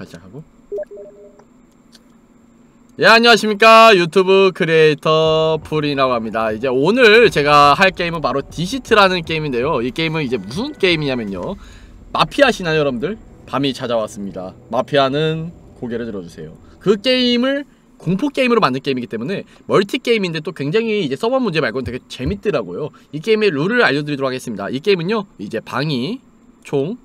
녹화 시작하고? 예 안녕하십니까. 유튜브 크리에이터 푸린이라고 합니다. 이제 오늘 제가 할 게임은 바로 Deceit이라는 게임인데요. 이 게임은 이제 무슨 게임이냐면요. 마피아 아시나요 여러분들? 밤이 찾아왔습니다. 마피아는 고개를 들어주세요. 그 게임을 공포 게임으로 만든 게임이기 때문에 멀티 게임인데 또 굉장히 이제 서버 문제 말고는 되게 재밌더라고요. 이 게임의 룰을 알려드리도록 하겠습니다. 이 게임은요 이제 방이 총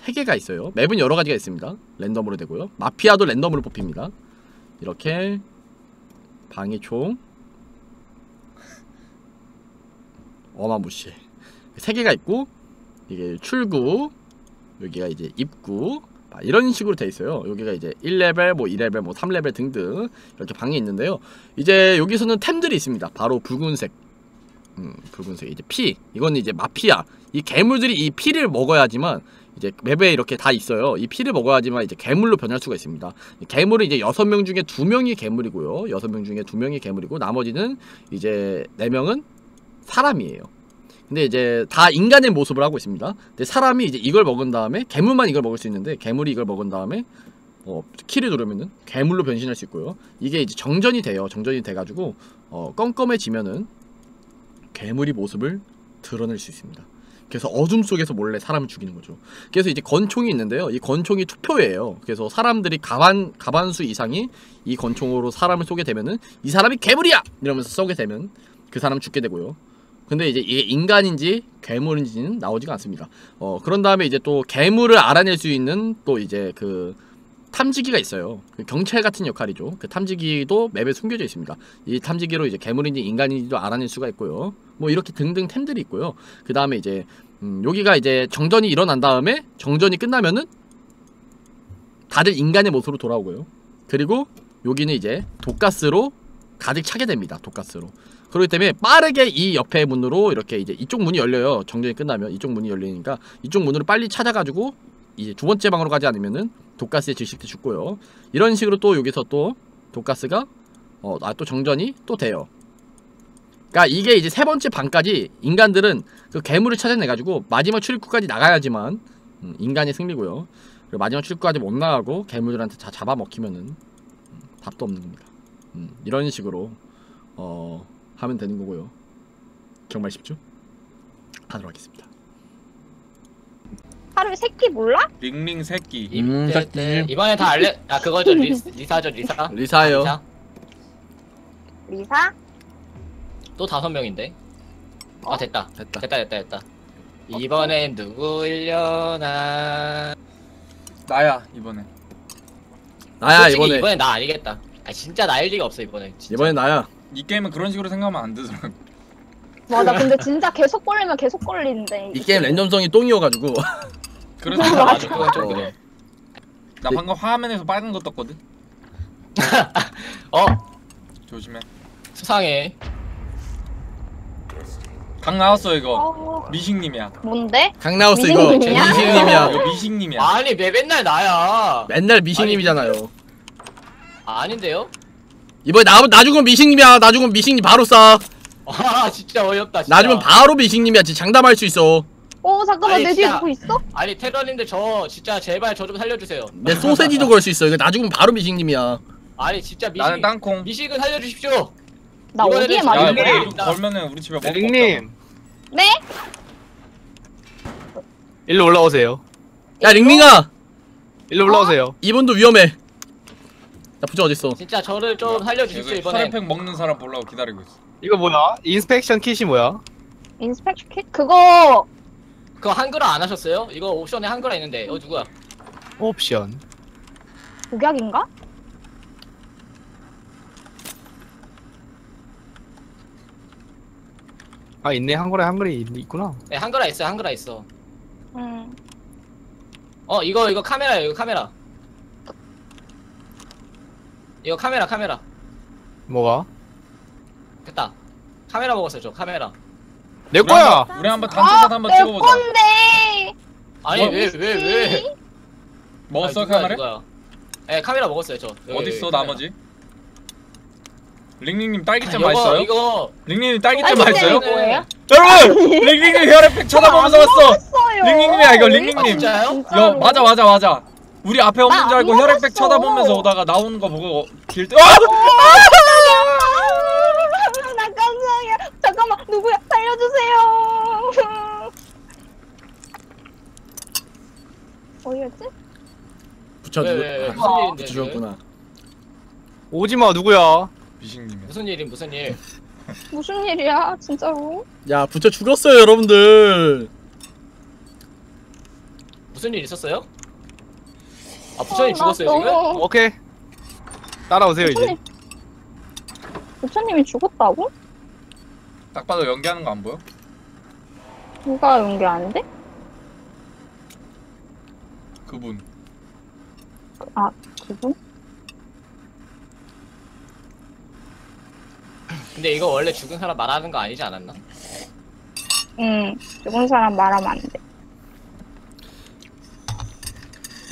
3개가 있어요. 맵은 여러 가지가 있습니다. 랜덤으로 되고요. 마피아도 랜덤으로 뽑힙니다. 이렇게 방이 총. 어마무시해. 3개가 있고 이게 출구 여기가 이제 입구 아, 이런 식으로 돼 있어요. 여기가 이제 1레벨 뭐 2레벨 뭐 3레벨 등등 이렇게 방이 있는데요. 이제 여기서는 템들이 있습니다. 바로 붉은색. 음, 붉은색. 이제 피. 이건 이제 마피아. 이 괴물들이 이 피를 먹어야지만 이제 맵에 이렇게 다 있어요. 이 피를 먹어야지만 이제 괴물로 변할 수가 있습니다. 괴물은 이제 6명 중에 2명이 괴물이고요. 6명 중에 2명이 괴물이고 나머지는 이제 4명은 사람이에요. 근데 이제 다 인간의 모습을 하고 있습니다. 근데 사람이 이제 이걸 먹은 다음에 괴물만 이걸 먹을 수 있는데 괴물이 이걸 먹은 다음에 어, 키를 누르면은 괴물로 변신할 수 있고요. 이게 이제 정전이 돼요. 정전이 돼가지고 어, 껌껌해지면은 괴물이 모습을 드러낼 수 있습니다 그래서 어둠 속에서 몰래 사람을 죽이는 거죠. 그래서 이제 권총이 있는데요. 이 권총이 투표예요. 그래서 사람들이 가반 가반수 이상이 이 권총으로 사람을 쏘게 되면은 이 사람이 괴물이야 이러면서 쏘게 되면 그 사람 죽게 되고요. 근데 이제 이게 인간인지 괴물인지는 나오지가 않습니다. 어 그런 다음에 이제 또 괴물을 알아낼 수 있는 또 이제 그 탐지기가 있어요. 그 경찰 같은 역할이죠. 그 탐지기도 맵에 숨겨져 있습니다. 이 탐지기로 이제 괴물인지 인간인지도 알아낼 수가 있고요. 뭐 이렇게 등등 템들이 있고요. 그 다음에 이제 음, 여기가 이제 정전이 일어난 다음에 정전이 끝나면은 다들 인간의 모습으로 돌아오고요. 그리고 여기는 이제 독가스로 가득 차게 됩니다. 독가스로. 그렇기 때문에 빠르게 이 옆에 문으로 이렇게 이제 이쪽 문이 열려요. 정전이 끝나면 이쪽 문이 열리니까 이쪽 문으로 빨리 찾아가지고 이제 두 번째 방으로 가지 않으면은 독가스에 질식돼 죽고요. 이런 식으로 또 여기서 또 독가스가 어, 아, 또 정전이 또 돼요. 그러니까 이게 이제 세 번째 방까지 인간들은 그 괴물을 찾아내가지고 마지막 출구까지 나가야지만 음, 인간의 승리고요. 그리고 마지막 출구까지 못 나가고 괴물들한테 다 잡아먹히면은 음, 답도 없는 겁니다. 음, 이런 식으로 어, 하면 되는 거고요. 정말 쉽죠? 하도록 하겠습니다. 하루 새끼 몰라? 링링 새끼 음, 네, 네. 이번에 다 알려 아 그거죠 리, 리사죠 리사 리사요. 리사? 리사? 또 다섯 명인데 아 됐다 됐다. 됐다 됐다 됐다 이번엔 누구일려나 나야 이번에 나야 솔직히 이번에 이번엔 나 아니겠다 아 진짜 나일 리가 없어 이번엔 진짜. 이번에 나야. 이 게임은 그런 식으로 생각하면 안 되더라고 맞아 근데 진짜 계속 걸리면 계속 걸리는데 이 게임 랜덤성이 똥이어가지고 그래서 아, 나, 맞아 그건 좀 그래 나 방금 화면에서 빨간 거 떴거든 어 조심해 수상해 강 나왔어 이거 어... 미식님이야 뭔데? 강나우스 이거 미식님이야? 이거 미식님이야 아니 왜 맨날 나야 맨날 미식님이잖아요. 아닌데요? 이번에 나, 나 죽으면 미식님이야. 나 죽으면 미식님 바로 쏴. 아 진짜 어이없다 진짜 나 죽으면 바로 미식님이야. 진짜 장담할 수 있어. 어 잠깐만 아니, 내 뒤에 진짜. 누구 있어? 아니 테러님들 저 진짜 제발 저 좀 살려주세요 내 소세지도 걸 수 있어. 이거 나 죽으면 바로 미식님이야. 아니 진짜 미식 나는 땅콩 미식은 살려주십시오 나 이번에는 어디에 진짜 그래. 거야? 이거 걸면은 우리 집에 거 링님 네? 일로 올라오세요. 야 링링아. 일로 올라오세요. 이분도 위험해. 나 부자 어딨어? 진짜 저를 좀 살려주십시오 이번에 혈액팩 먹는 사람 보려고 기다리고 있어 이거 뭐야? inspection kit이 뭐야? inspection kit? 그거 그거 한글화 안 하셨어요? 이거 옵션에 한글화 있는데 어 누구야? 옵션. 독약인가? 아 있네 한글에 한글이 있- 있구나. 네 한글화 있어요 한글화 있어 응어 이거 이거 카메라예요 이거 카메라 이거 카메라 카메라 뭐가? 됐다 카메라 먹었어요 저 카메라 내 우리 거야. 한번- 우리 한번 단체 샷 한번 내 찍어보자 건데 아니 뭐? 왜 왜 왜? 먹었어 아니, 카메라? 누가야? 네 카메라 먹었어요 저 여기 카메라. 나머지? 링링님 딸기잼 이거, 맛있어요? 이거 링링님 딸기잼 맛있어요? 뭐예요? 여러분! 링링님 혈액팩 쳐다보면서 왔어! 먹었어요. 링링님이야, 이거 왜 링링님. 이래, 진짜요? 야 진짜로. 맞아 맞아 맞아 우리 앞에 없는 줄 알고 먹었어. 쳐다보면서 오다가 나오는 거 보고 길 때. 아! 살려주세요. 어디였지? 붙여 왜, 누 왜, 왜, 아, 무슨 일인데, 붙여 죽었구나. 오지마 누구야? 미식님이. 무슨 일이 무슨 일? 무슨 일이야 진짜로? 야 붙여 죽었어요 여러분들. 무슨 일 있었어요? 아 부처님 나 죽었어요 지금? 너무- 오케이. 따라오세요 이제. 부처님 부처님이 죽었다고? 딱 봐도 연기하는 거 안 보여? 누가 연기하는데? 그분. 아 그분? 근데 이거 원래 죽은 사람 말하는 거 아니지 않았나? 응 죽은 사람 말하면 안 돼.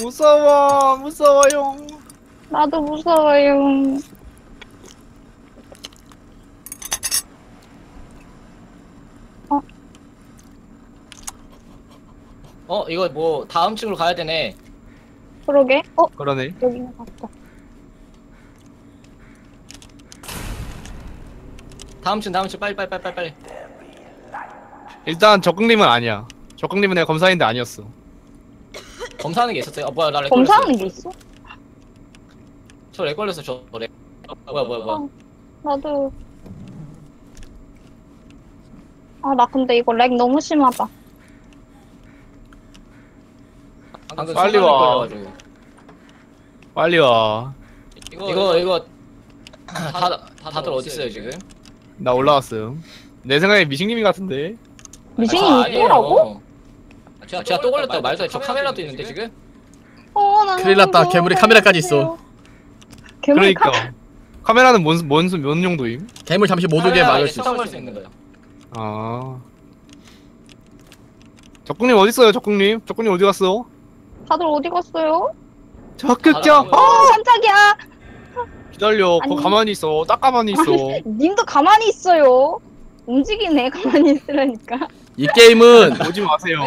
무서워 무서워요. 나도 무서워요. 어 이거 뭐 다음 층으로 가야 되네. 그러게? 어 그러네. 여기는 갔다. 다음 층 다음 층 빨리 빨리 빨리 빨리 빨리. 일단 적극님은 아니야. 적극님은 내가 검사인데 아니었어. 검사하는 게 있었어요. 아 뭐야 나렉 검사하는 게 있어? 저렉 걸렸어 저 렉. 아, 뭐야 뭐야 뭐야. 어, 나도. 아 나 근데 이거 렉 너무 심하다. 방금 빨리 와. 걸려가지고. 빨리 와. 이거 이거 다 다들 어디 있어요 지금? 나 올라왔음. 내 생각에 미식님이 같은데. 미신이 아, 아니에요. 있더라고? 제가 제가 또 걸렸다 말도 안 돼. 저 카메라도 있는데 지금? 어, 나 큰일 났다. 괴물이 카메라까지 있어. 괴물이 그러니까 카... 카메라는 뭔, 뭔, 용도임? 괴물 잠시 못 오게 막을 수 있어. 수 있는 거예요. 아. 적국님 어디 있어요, 적국님? 적국님 어디 갔어? 다들 어디 갔어요? 적극적. 아, 어 깜짝이야. 기다려. 아니. 거 가만히 있어. 딱 가만히 있어. 님도 가만히 있어요. 움직이네 가만히 있으라니까. 이 게임은 오지 마세요.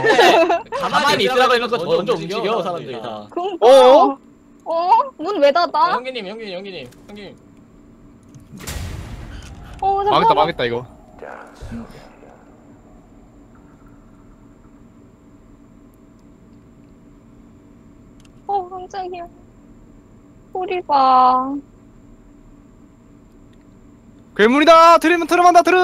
가만히 있으라고 해놓고 먼저 움직여 사람들이 다. 그럼 어어? 어? 문왜 아, 닫아? 형기님 형기님 형기님 형기님. 어 잠깐만. 망했다, 망했다 이거. 어 깜짝이야. 소리 봐. 괴물이다. 트림 트림한다 트림.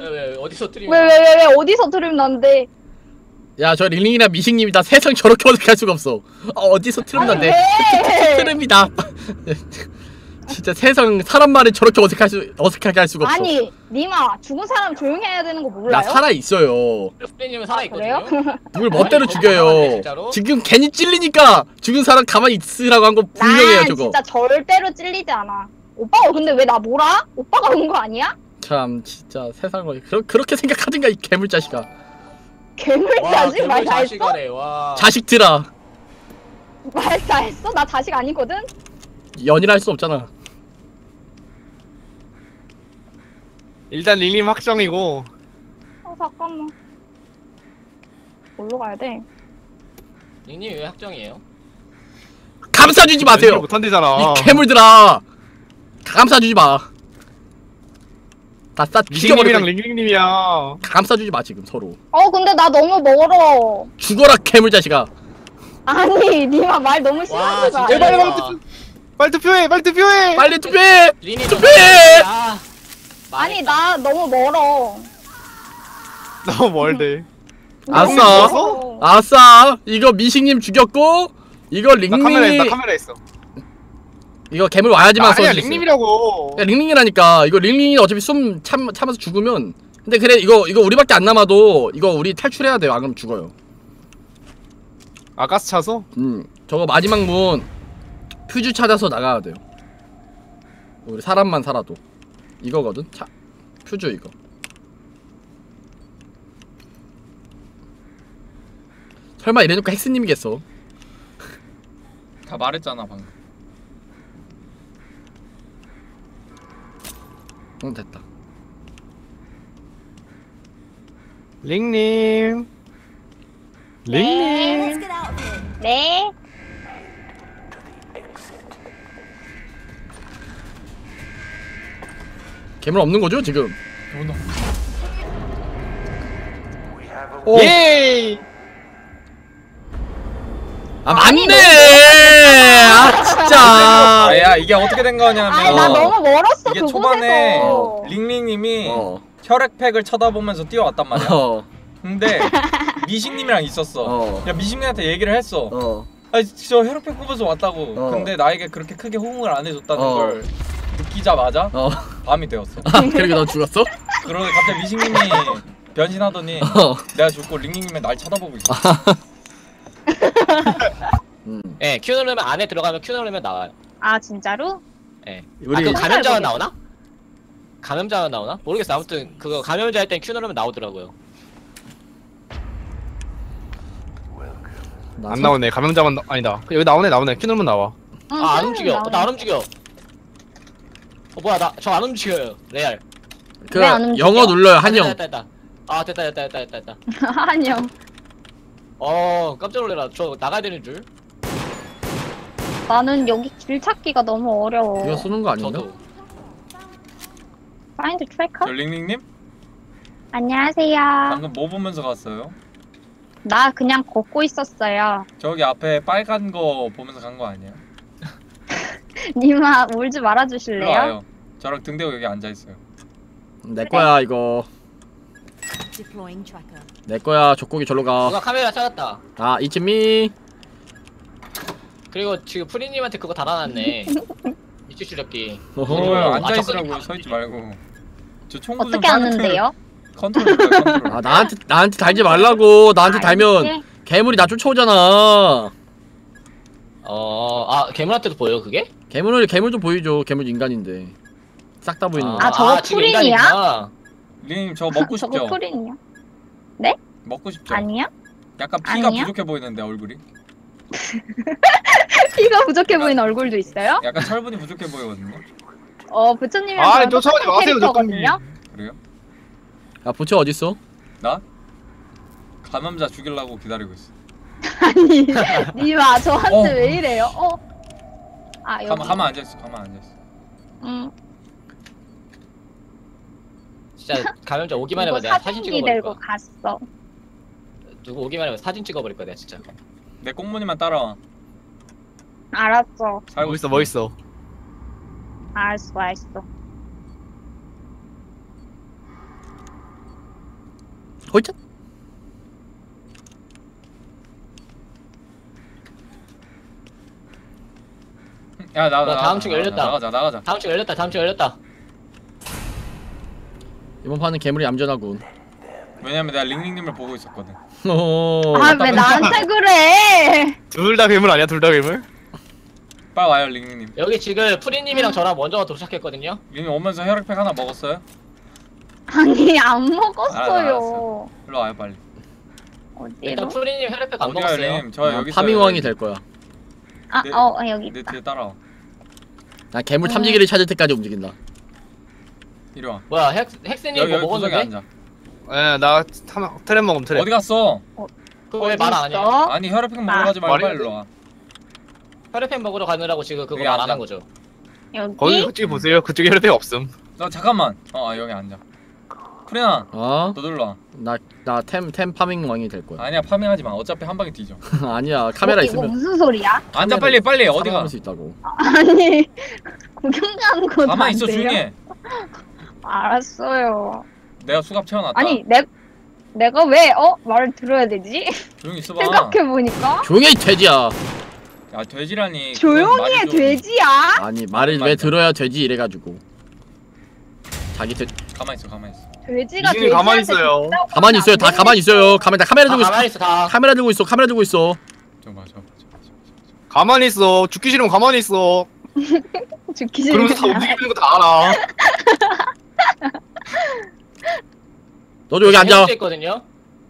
왜, 왜, 왜, 어디서 트림? 왜 왜 왜 왜 어디서 들으면 난데? 야 저 링링이랑 미식님이 다 세상 저렇게 어색할 수가 없어. 어, 어디서 트름 난데? 왜? 트름이다. 진짜 세상 사람 말을 저렇게 어색할 수 어색하게 할 수가 없어. 아니 님아 죽은 사람 조용히 해야 되는 거 몰라요? 나 살아 있어요. 프레님은 살아 그래요? 있거든요. 누굴 멋대로 아니, 죽여요. 너무하네, 진짜로. 지금 괜히 찔리니까 죽은 사람 가만히 있으라고 한 거 분명해요 난 저거. 진짜 절대로 찔리지 않아. 오빠가 근데 왜 나 몰아? 오빠가 온 거 아니야? 참 진짜 세상을 그러, 그렇게 생각하든가 이 괴물 자식아. 괴물 와, 자식 괴물 말다 했어? 자식이네, 와. 자식들아 말다 했어? 나 자식 아니거든? 연이라 할 수 없잖아. 일단 릴림 확정이고. 어 잠깐만. 뭘로 가야 돼? 닉님 왜 확정이에요? 감싸 주지 마세요. 못한대잖아. 이 괴물들아 감싸 주지 마. 다싸 미식님이랑 죽여버려. 링링님이야. 감싸 주지 마 지금 서로. 어 근데 나 너무 멀어. 죽어라 괴물 자식아. 아니 니마 말 너무 와, 심하지 마. 진짜 빨리, 와. 빨리, 빨리 투표해. 빨리 투표해. 빨리 투표해. 린이 투표해! 아, 아니 나 너무 멀어. 너무 멀대. 아싸. 멀어. 아싸 이거 미식님 죽였고 이거 나 카메라 링링이 나 카메라 있어. 이거 괴물 와야지만 아니야 써주세요. 링님이라고. 야, 링링이라니까 이거 링링이 어차피 숨 참, 참아서 죽으면 근데 그래 이거 이거 우리밖에 안 남아도 이거 우리 탈출해야 돼요 안 그러면 죽어요 아 가스 차서? 음 저거 마지막 문 퓨즈 찾아서 나가야 돼요 우리 사람만 살아도 이거거든 차 퓨즈 이거 설마 이래놓고 헥스님이겠어 다 말했잖아 방금. 응 됐다 링님. 네. 링님. 네. 괴물 없는 거죠 지금? 오. 예. 아 맞네. 아 진짜. 아 야 이게 어떻게 된 거냐면 아니 나 너무 멀었어 이게 그곳에서. 초반에 링링님이 어. 혈액팩을 쳐다보면서 뛰어왔단 말이야. 어. 근데 미식님이랑 있었어. 어. 야 미식님한테 얘기를 했어. 어. 아니 저 혈액팩 뽑아서 왔다고. 어. 근데 나에게 그렇게 크게 호응을 안 해줬다는 어. 걸 느끼자마자 어. 밤이 되었어. 아, 그렇게 너 죽었어? 그러고 갑자기 미식님이 변신하더니 어. 내가 죽고 링링님이 날 쳐다보고 있어. 음. 예, Q 누르면 안에 들어가면 Q 누르면 나와요. 아 진짜로? 예. 우리 아, 그 감염자가. 나오나? 감염자가 나오나? 모르겠어. 아무튼 그거 감염자 할 땐 Q 누르면 나오더라고요. 나 안 나오네. 감염자만 나... 아니다. 여기 나오네 나오네. 큐 누르면 나와. 응, 아, 안 응, 움직여. 어, 나오네. 나안 움직여. 어, 뭐야, 나, 저 안 움직여요. 레알. 그 왜안 움직여? 영어 눌러요 한영. 됐다, 됐다, 됐다. 아, 됐다, 됐다, 됐다, 됐다, 됐다. 아니요. 어, 깜짝 놀래라. 저 나가야 되는 줄. 나는 여기 길 찾기가 너무 어려워. 이거 쏘는 거 아닌가? 저도. find tracker? 저 링링님 안녕하세요. 방금 뭐 보면서 갔어요? 나 그냥 걷고 있었어요. 저기 앞에 빨간 거 보면서 간 거 아니에요? 님아 울지 일로 말아주실래요? 와요. 저랑 등 대고 여기 앉아 있어요. 내 거야 이거. 내 거야 족고기 절로 가. 누가 카메라 찾았다. 아 이치미. 그리고 지금 프리님한테 그거 달아놨네. 추적기. 이거요 어허. 앉아 아, 있으라고요. 저거- 서 있지 말고. 저 총구 좀 어떻게 하는데요? 컨트롤 컨트롤. 컨트롤. 아 나한테 나한테 달지 말라고. 나한테 아, 달면? 괴물이 나 쫓아오잖아. 어, 아, 괴물한테도 보여, 그게? 괴물을 괴물도 보이죠. 괴물 인간인데. 싹 다 보이는 거. 아, 저거 지금 프린이야? 인간이구나. 링님 저 먹고 저거 싶죠? 프린이요? 먹고 싶죠? 아니야? 약간 피가 아니야? 부족해 보이는데 얼굴이? 피가 부족해 보이는 얼굴도 있어요? 약간 철분이 부족해 보이거든요. 어 부처님이랑 아, 저랑 쫓아오지 똑같은 마세요, 캐릭터거든요. 그래요? 아 부처 어디 있어? 나? 감염자 죽이려고 기다리고 있어. 아니 니마 저한테 어. 왜 이래요? 어? 아 여기. 가만 가만 앉아 있어. 가만 앉아 있어. 응. 진짜 감염자 오기만 이거 해봐. 내가 사진 사진기 찍어버릴 들고 거야. 갔어. 누구 오기만 해봐. 사진 찍어버릴 거야, 내가 진짜. 내 꽁무니만 따라와. 알았어. 살고 뭐 있어 뭐 있어. 알았어 알았어. 홀짝. 야 나가. 뭐, 나가, 다음 주 나가, 열렸다. 나가자 나가자. 다음 주 열렸다, 다음 주 열렸다. 이번 판은 괴물이 얌전하군. 왜냐면 내가 링링님을 보고 있었거든. 오. 아 왜 나한테 그래? 둘 다 괴물 아니야? 둘 다 괴물? 빨리 와요 링링님. 여기 지금 프리님이랑 저랑 먼저 도착했거든요. 링님 오면서 혈액팩 하나 먹었어요? 아니 안 먹었어요. 일로 와요 빨리. 일단 어디로? 프리님 혈액팩 안 어디가 먹었어요. 링님? 저 아, 여기 파밍왕이 될 거야. 아, 네. 어 여기 내 있다. 뒤에 따라와. 나 괴물 탐지기를 찾을 때까지 움직인다. 이리 와. 뭐야, 핵, 여기 뭐 여기 구석에 먹었는데? 앉아. 예, 나 탐- 트랩 먹음 트랩. 어디 갔어? 그거 왜 말 안 하냐? 아니 혈액팩 먹으러 아. 가지 말고 빨리 일로 와. 혈액팩 먹으러 가느라고 지금 그거 여기 말 안 앉아. 한 거죠. 여기? 거기 그쪽에 보세요. 그쪽에 혈액 없음. 너 잠깐만. 어 아, 여기 앉아. 프리나 어? 너 들러 와. 나나템 템 파밍 왕이 될 거야. 아니야 파밍하지 마. 어차피 한 방에 뒤져. 아니야 카메라 어, 이거 있으면 무슨 소리야? 앉아 빨리 빨리 어디 가? 살아남을 수 있다고. 아니 구경 가는 거도 가만 안 있어 돼요? 조용히 해. 알았어요. 내가 수갑 채워놨다. 아니 내 내가 왜 어 말을 들어야 되지? 조용히 있어봐. 생각해 보니까 조용히 해, 돼지야. 야 돼지라니. 조용히 해 좀- 돼지야. 아니 말을 왜. 들어야 되지 이래가지고. 자기 돼 가만 있어 가만 있어. 돼지가 이진이 가만히 있어요. 된다고 가만히 있어요. 안다 가만히 있어요. 가만히 다 카메라 다 들고 있어. 가만히 있어, 다. 카메라 들고 있어. 카메라 들고 있어. 좀 봐, 저 봐, 저 봐, 저 봐. 가만히 있어. 죽기 싫으면 가만히 있어. 죽기 그러면서 다 싫으면 움직이는 거 다 알아. 너도 여기 앉아. 해독제 있거든요.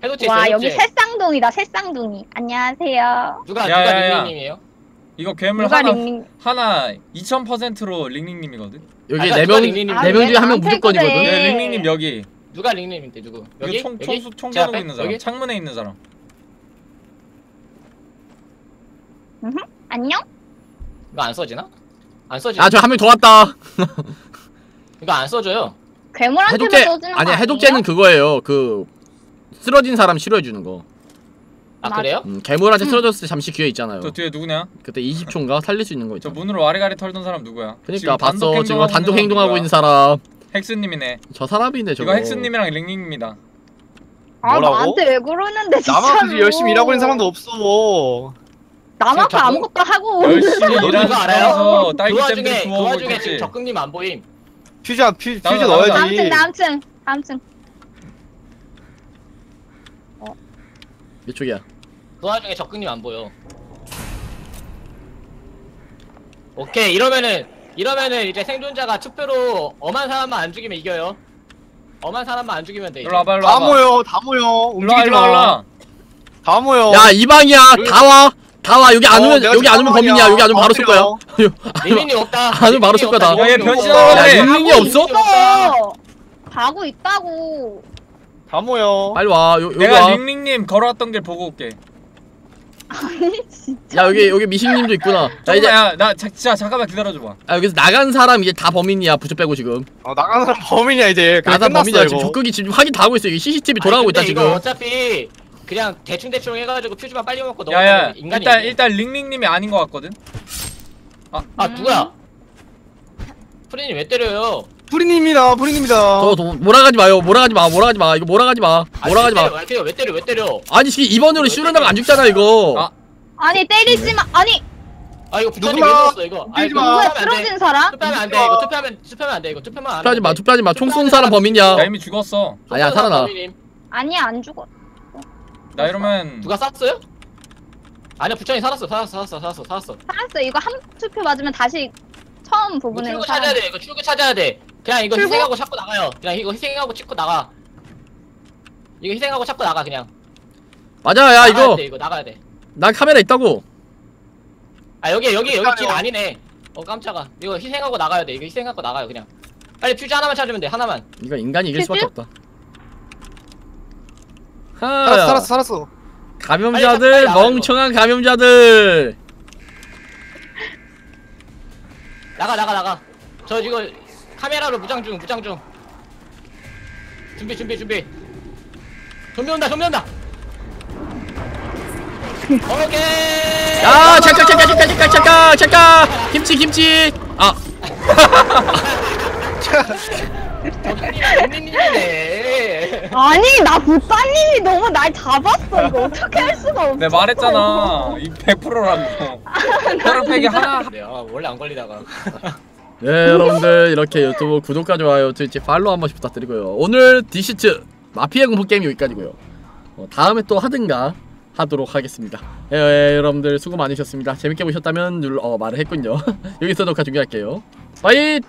해독제 있어요. 와 여기 해독제. 새쌍둥이다 새쌍둥이 안녕하세요 누가 야, 누가 야, 야. 닉네임이에요? 이거 괴물 누가 하나 링링 하나 2000%로 링링님이거든. 여기 아까 네 누가 명 링링님 네명 아, 중에 한명 나한테 무조건이거든. 네 링링님 여기. 누가 닉네임인데 누구? 여기? 여기 총 여기? 총수 총제 겨누고 앞에? 있는 사람. 여기? 창문에 있는 사람. 안녕? 이거 안 써지나? 안 써지나? 아저 한 명 더 왔다 이거 안 써져요. 괴물한테만 해독제 써지는 거 아니? 해독제는 그거예요 그 쓰러진 사람 치료해 주는 거 아 맞아. 그래요? 음, 괴물한테 쓰러졌을 때 잠시 기회 있잖아요 저 뒤에 누구냐? 그때 20초인가 살릴 수 있는 거 저 있잖아 문으로 와리가리 털던 사람 누구야? 그니까 봤어 지금 단독 행동하고? 있는 사람 헥스님이네. 저 사람인데 저거 이거 헥스님이랑 링링입니다. 아 뭐라고? 나한테 왜 그러는데 진짜로 나만 열심히 일하고 있는 사람도 없어. 남 앞에 지금 자꾸- 아무것도 하고 열심히 너도 일하는 이거 알아요? 사람에서 그 딸기 와중에 그 구워오고 와중에. 지금 적극님 안 보임. 퓨즈 안- 퓨, 나가, 퓨즈 나가, 넣어야지. 다음 층 다음 층 다음 층몇 쪽이야 그 와중에 적극님 안 보여. 오케이 이러면은 이러면은 이제 생존자가 투표로 엄한 사람만 안 죽이면 이겨요. 엄한 사람만 안 죽이면 돼. 이제. 일로 와봐 일로 다 와봐. 모여, 다 모여. 일로 와 움직이지 일로 와 일로 마. 와. 다 모여. 야 이 방이야 다와 다 와 여기 안 어, 오면 내가 여기 안 오면 지금 범인이야 여기 안 오면 바로 쏠 거야 어, 리민님 없다. 아, 좀 바로 쏠 거다. 없다. 야, 얘 없다. 그래. 야 링링이 없어? 가고 있다고 다 모여. 빨리 와 요, 여기 내가 와 링링님 걸어왔던 길 보고 올게. 아니 진짜 야 여기 여기 미식님도 있구나 자 이제 야나 진짜 잠깐만 기다려줘봐. 아, 여기서 나간 사람 이제 다 범인이야 부처 빼고 지금 어, 나가는 사람 범인이야 이제. 그냥 끝났어 범인이야 이거. 지금 적극이 지금 확인 다 하고 있어 이게 CCTV 돌아가고 있다 근데 지금 이거 어차피 그냥 대충 대충 해가지고 퓨즈만 빨리 먹고 야야 넘어가면 인간이 일단 이겨. 일단 링링님이 아닌 것 같거든. 아 누구야? 프리님 왜 때려요? 프리님이다, 프리님이다. 저, 저 몰아가지 마요 몰아가지 마 몰아가지 마 이거 몰아가지 마 아니, 몰아가지 왜마왜 때려 왜 때려 왜 때려? 아니 지금 2번으로 왜 슈르나가 안 죽잖아 이거 아. 아니 때리지 마 아니 아 이거 왜 누구야? 죽었어 이거? 아 때리지 이거 마. 누구야 투표하면 안 돼. 쓰러진 사람? 투표하면 안 돼. 이거 투표하면 투표하면 안 돼. 이거 투표만 안 투표하지 마. 투표하지 마 총 쏜 사람 범인이야 나 이미 죽었어. 아니야 투표하는 살아나. 아니야 안 죽어 나 이러면 누가 쐈어요? 아니야 부처님 살았어 살았어 살았어 살았어 살았어. 살았어 이거 한 투표 맞으면 다시 처음 이거 부분에서 출구 찾아야 돼. 이거 출구 찾아야 돼. 그냥 이거 출구? 희생하고 찾고 나가요. 그냥 이거 희생하고 찍고 나가. 이거 희생하고 찾고 나가 그냥. 맞아 야 나가야 이거 돼, 이거 나가야 돼. 난 카메라 있다고 아 여기 여기 여기 길. 아니네. 어 깜짝아. 이거 희생하고 나가야 돼. 이거 희생하고 나가요 그냥. 빨리 퓨즈 하나만 찾으면 돼. 하나만. 이거 인간이 이길 수밖에? 없다 살았어, 하 살았어, 살았어. 감염자들 빨리 나가, 멍청한 감염자들 나가 나가 나가. 저 이거 카메라로 무장 중 무장 중. 준비 준비 준비. 좀비 온다 좀비 온다. 오케이. 야 잠깐 잠깐 잠깐 잠깐 잠깐 잠깐 김치 김치 아 네. 아니 나 부사님이 너무 날 잡았어 이거 어떻게 할 수가 없어 내가 말했잖아. 이 100%라고. 혈액팩이 하나 아, 원래 안 걸리다가. 네 여러분들 이렇게 유튜브 구독과 좋아요 Twitch 팔로우 한 번씩 부탁드리고요. 오늘 Deceit 마피아 공포 게임 여기까지고요. 어, 다음에 또 하든가 하도록 하겠습니다. 예, 예, 여러분들 수고 많으셨습니다. 재밌게 보셨다면 눌러 어, 말을 했군요. 여기서 녹화 종료할게요. 바이